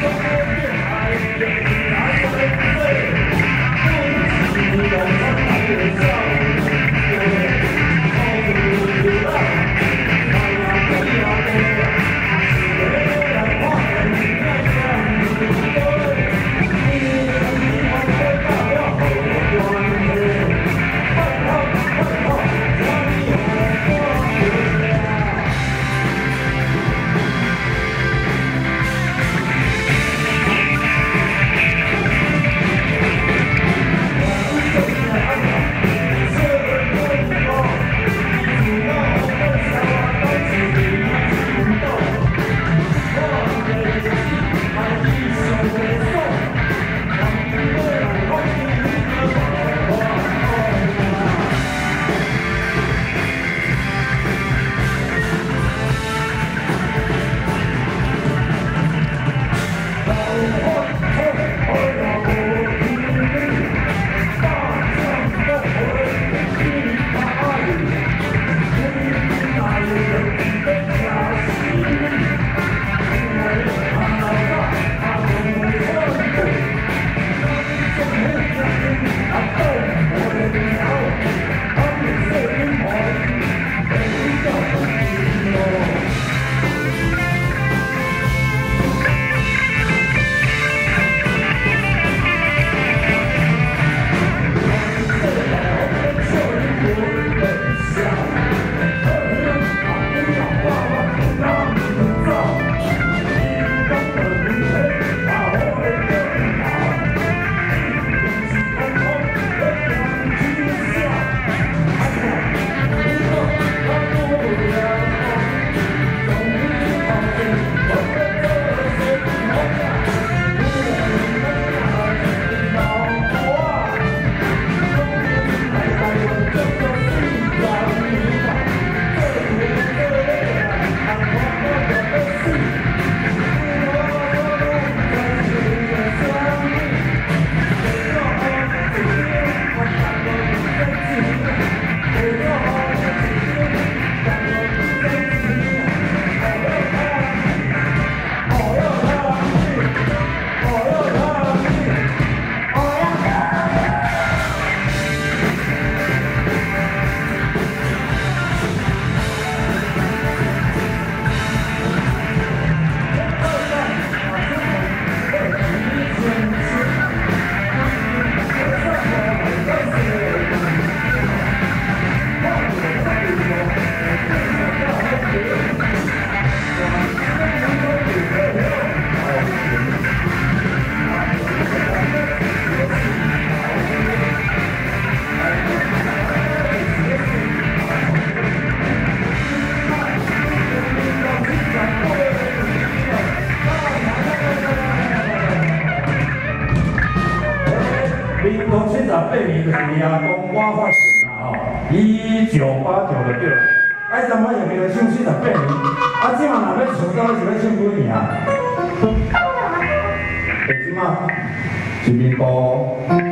多么的爱人你哪敢呸都发现啦吼，一九八九的对了。爱什么也没有唱四十八年，啊，今晚哪要唱到是要唱几年啊？即嘛是民国。